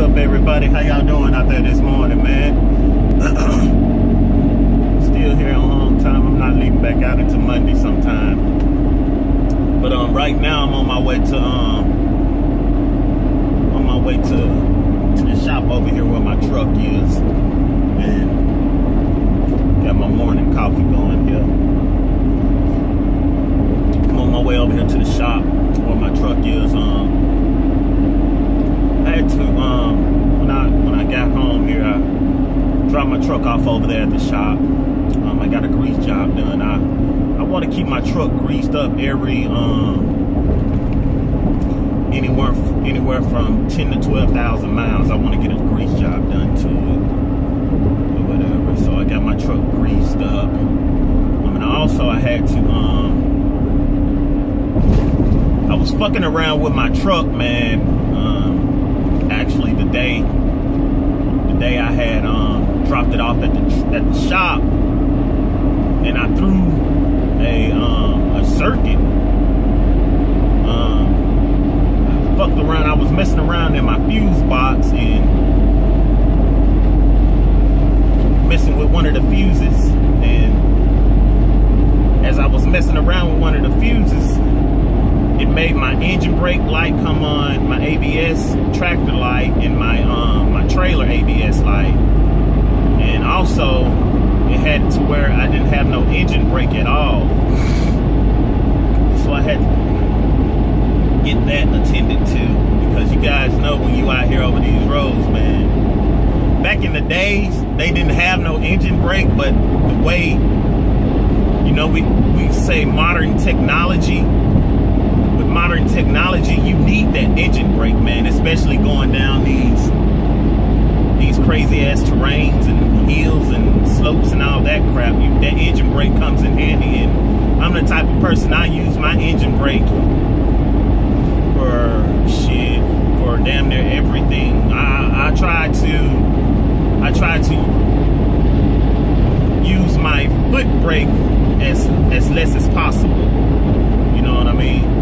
up, everybody? How y'all doing out there this morning, man? Still here a long time. I'm not leaving back out until Monday sometime. But um, right now I'm on my way to um, on my way to the shop over here where my truck is, and got my morning coffee going here. I'm on my way over here to the shop where my truck is. Um, I had to um when Got home here, I dropped my truck off over there at the shop. Um, I got a grease job done. I I want to keep my truck greased up every um anywhere anywhere from ten to twelve thousand miles. I want to get a grease job done to it or whatever. So I got my truck greased up. I mean, also I had to um I was fucking around with my truck, man. Um, actually the day day I had um, dropped it off at the at the shop, and I threw a um, a circuit. Um, I fucked around. I was messing around in my fuse box and messing with one of the fuses, and as I was messing around with one of the fuses it made my engine brake light come on, my ABS tractor light, and my um, my trailer ABS light. And also, it had to where I didn't have no engine brake at all. So I had to get that attended to. Because you guys know when you out here over these roads, man. Back in the days, they didn't have no engine brake, but the way, you know, we, we say modern technology, modern technology, you need that engine brake, man, especially going down these these crazy ass terrains and hills and slopes and all that crap. You, that engine brake comes in handy, and I'm the type of person I use my engine brake for shit for damn near everything. I I try to I try to use my foot brake as as less as possible. You know what I mean?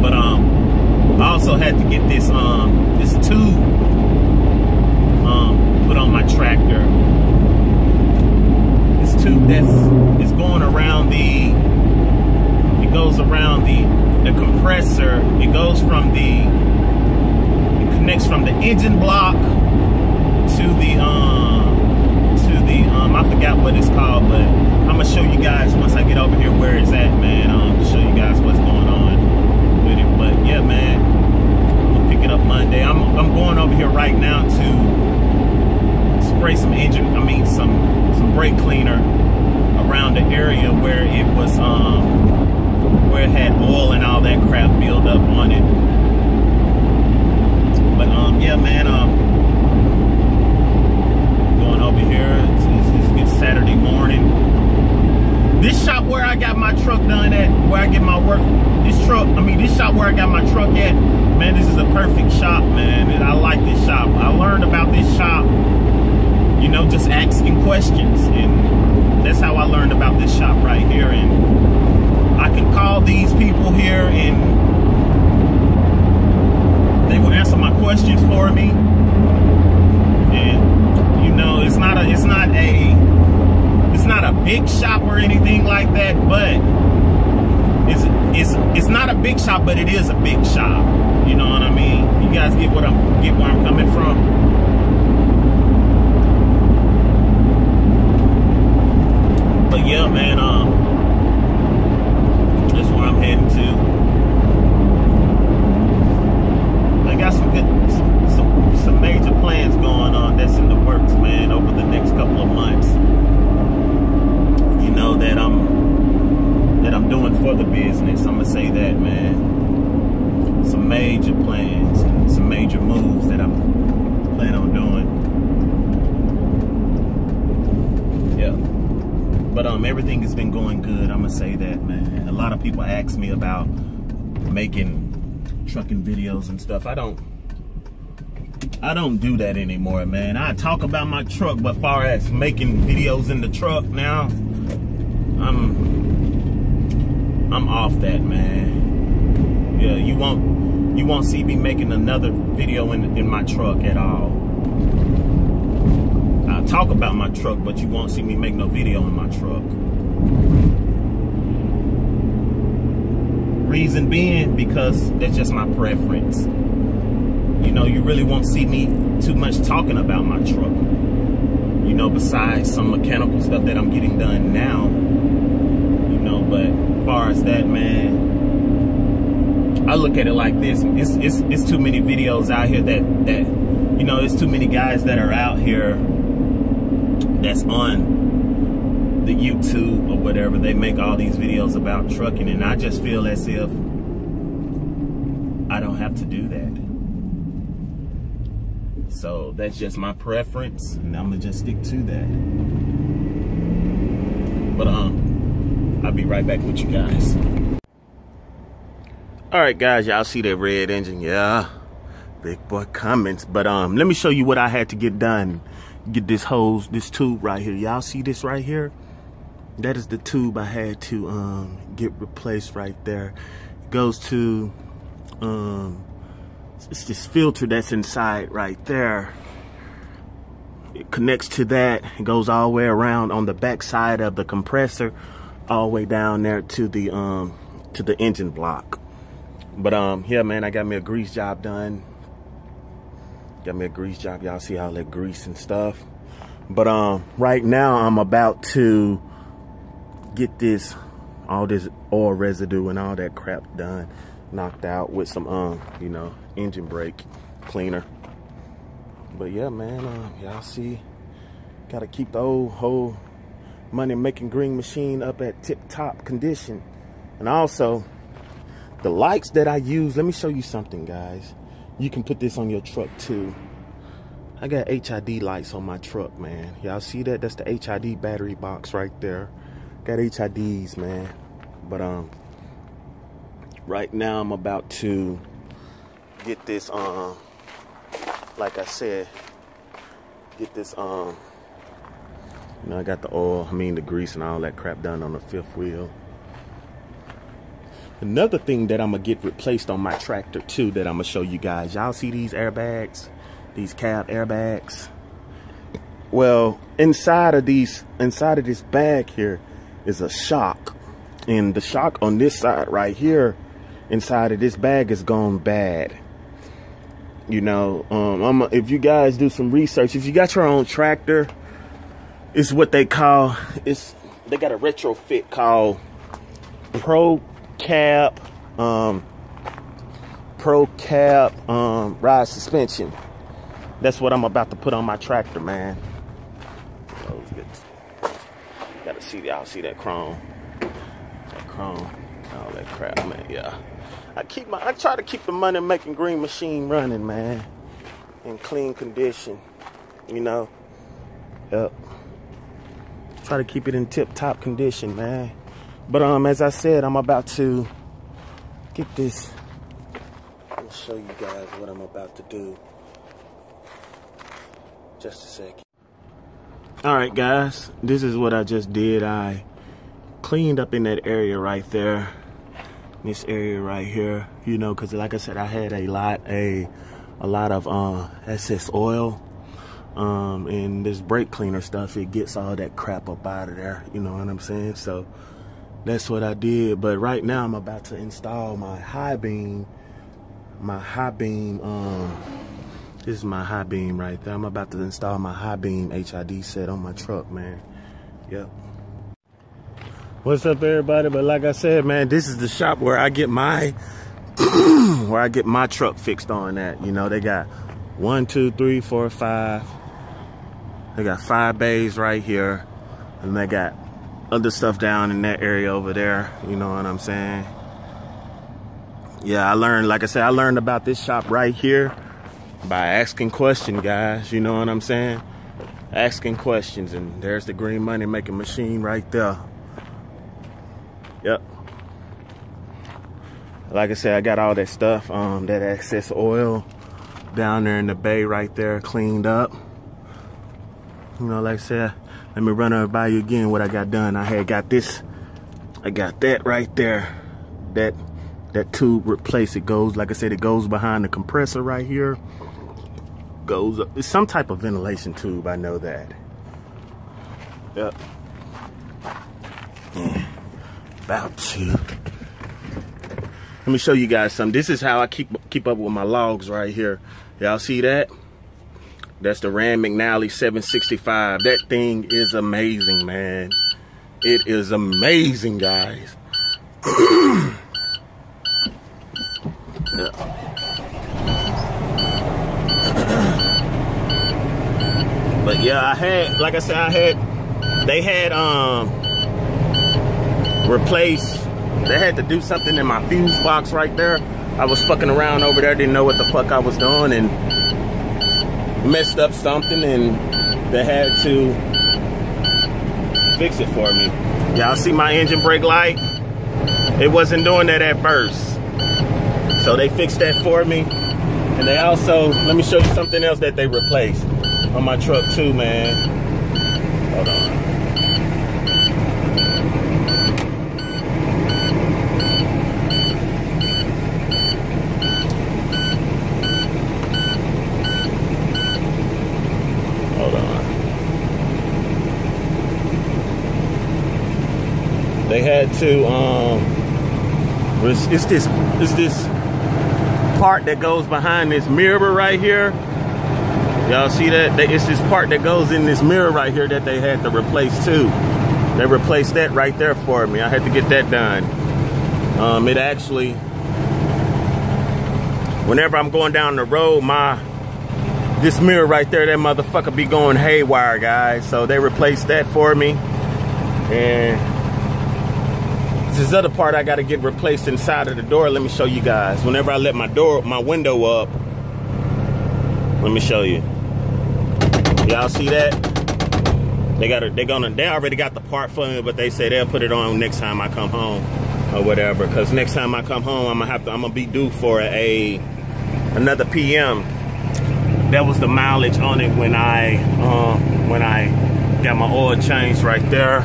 But um, I also had to get this um this tube um put on my tractor. This tube that's is going around the it goes around the the compressor. It goes from the it connects from the engine block to the um to the um I forgot what it's called, but I'm gonna show you guys once I get over here where it's at, man. Um, to show you guys what's going on with it. But yeah, man, we'll pick it up Monday. I'm I'm going over here right now to spray some engine. I mean some some brake cleaner around the area where it was um where it had oil and all that crap build up on it. But um yeah, man, um going over here. It's, it's, it's Saturday morning. This shop where I got my truck done at, where I get my work, this truck, I mean, this shop where I got my truck at, man, this is a perfect shop, man. And I like this shop. I learned about this shop, you know, just asking questions. And that's how I learned about this shop right here. And I can call these people here and they will answer my questions for me. And, you know, it's not a, it's not a, it's not a big shop or anything like that, but it's it's it's not a big shop, but it is a big shop. You know what I mean? You guys get what I'm get where I'm coming from. But yeah, man, um, that's where I'm heading to. I got some good, some, some, some major plans going on that's in the works, man, over the next couple of months you know that I'm that I'm doing for the business. I'm gonna say that, man. Some major plans, some major moves that I'm planning on doing. Yeah. But um everything has been going good. I'm gonna say that, man. A lot of people ask me about making trucking videos and stuff. I don't I don't do that anymore, man. I talk about my truck, but far as making videos in the truck now, I'm I'm off that, man. Yeah, you won't you won't see me making another video in, in my truck at all. Talk about my truck, but you won't see me make no video on my truck. Reason being, because that's just my preference. You know, you really won't see me too much talking about my truck. You know, besides some mechanical stuff that I'm getting done now. You know, but far as that, man, I look at it like this. It's, it's, it's too many videos out here that, that, you know, it's too many guys that are out here that's on the YouTube or whatever. They make all these videos about trucking and I just feel as if I don't have to do that. So that's just my preference and I'm gonna just stick to that. But um, I'll be right back with you guys. All right, guys, y'all see that red engine? Yeah, big boy Cummins. But um, let me show you what I had to get done. Get this hose, this tube right here. Y'all see this right here? That is the tube I had to um get replaced right there. It goes to um, it's this filter that's inside right there. It connects to that. It goes all the way around on the back side of the compressor, all the way down there to the um to the engine block. But um, yeah, man, I got me a grease job done. Got me a grease job. Y'all see all that grease and stuff. But um, right now I'm about to get this, all this oil residue and all that crap done, knocked out with some um, you know, engine brake cleaner. But yeah, man, uh, y'all see, gotta keep the old whole money making green machine up at tip top condition. And also, the lights that I use, let me show you something, guys. You can put this on your truck too. I got HID lights on my truck, man. Y'all see that? That's the HID battery box right there. Got HIDs, man. But um, right now I'm about to get this um, like I said, get this um, you know, I got the oil, I mean the grease and all that crap done on the fifth wheel. Another thing that I'm gonna get replaced on my tractor too that I'm gonna show you guys. Y'all see these airbags? These cab airbags? Well, inside of these, inside of this bag here is a shock. And the shock on this side right here, inside of this bag is gone bad. You know, um, I'm, if you guys do some research, if you got your own tractor, it's what they call, it's, they got a retrofit called Pro cab, um, pro cap, um, ride suspension. That's what I'm about to put on my tractor, man. Gotta see, y'all see that chrome, that chrome, all that crap, man. Yeah, I keep my, I try to keep the money making green machine running, man, in clean condition. You know, yep. Try to keep it in tip top condition, man. But um, as I said, I'm about to get this. Me show you guys what I'm about to do. Just a second. All right, guys, this is what I just did. I cleaned up in that area right there. This area right here, you know, because like I said, I had a lot, a, a lot of uh, excess oil um, and this brake cleaner stuff. It gets all that crap up out of there. You know what I'm saying? So that's what I did. But right now I'm about to install my high beam, my high beam, um, this is my high beam right there. I'm about to install my high beam HID set on my truck, man. Yep. What's up everybody? But like I said, man, this is the shop where I get my, where I get my truck fixed on that. You know, they got one, two, three, four, five. They got five bays right here. And they got other stuff down in that area over there. You know what I'm saying? Yeah, I learned, like I said, I learned about this shop right here by asking questions, guys. You know what I'm saying? Asking questions, and there's the green money making machine right there. Yep. Like I said, I got all that stuff, um, that excess oil down there in the bay right there cleaned up. You know, like I said, let me run over by you again what I got done. I had got this, I got that right there. That that tube replace. It goes like I said it goes behind the compressor right here. Goes up. It's some type of ventilation tube I know that. Yep. Yeah. about to. Let me show you guys something. This is how I keep keep up with my logs right here. Y'all see that that's the Rand McNally 765 that thing is amazing man. It is amazing guys. But yeah, I had, like I said, I had, they had um replaced, they had to do something in my fuse box right there. I was fucking around over there, didn't know what the fuck I was doing, and messed up something, and they had to fix it for me. Y'all see my engine brake light? It wasn't doing that at first. So they fixed that for me. And they also, let me show you something else that they replaced on my truck too, man. Hold on. Hold on. They had to, um, it's this, it's this part that goes behind this mirror right here. Y'all see that? It's this part that goes in this mirror right here that they had to replace too. They replaced that right there for me. I had to get that done. Um, it actually, whenever I'm going down the road, my this mirror right there, that motherfucker be going haywire, guys. So they replaced that for me. And this other part I got to get replaced inside of the door. Let me show you guys. Whenever I let my door, my window up, let me show you. Y'all see that? They got it. They're gonna. They already got the part for me, but they say they'll put it on next time I come home or whatever. Cause next time I come home, I'm gonna have to. I'm gonna be due for a another PM. That was the mileage on it when I um, when I got my oil changed right there.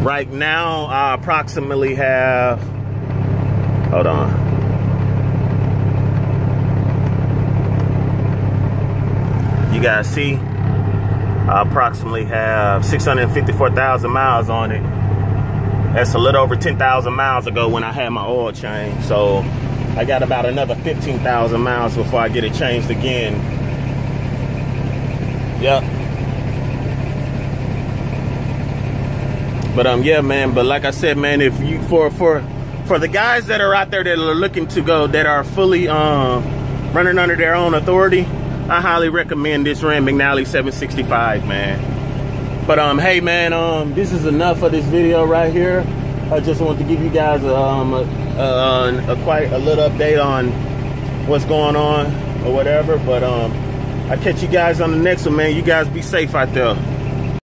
Right now, I approximately have, hold on. You guys see, I approximately have 654,000 miles on it. That's a little over 10,000 miles ago when I had my oil change. So I got about another 15,000 miles before I get it changed again. Yep. But um, yeah, man. But like I said, man, if you for for for the guys that are out there that are looking to go that are fully um running under their own authority, I highly recommend this Rand McNally 765, man. But um, hey, man, um, this is enough of this video right here. I just want to give you guys um a, a, a quite a little update on what's going on or whatever. But um, I catch you guys on the next one, man. You guys be safe out there.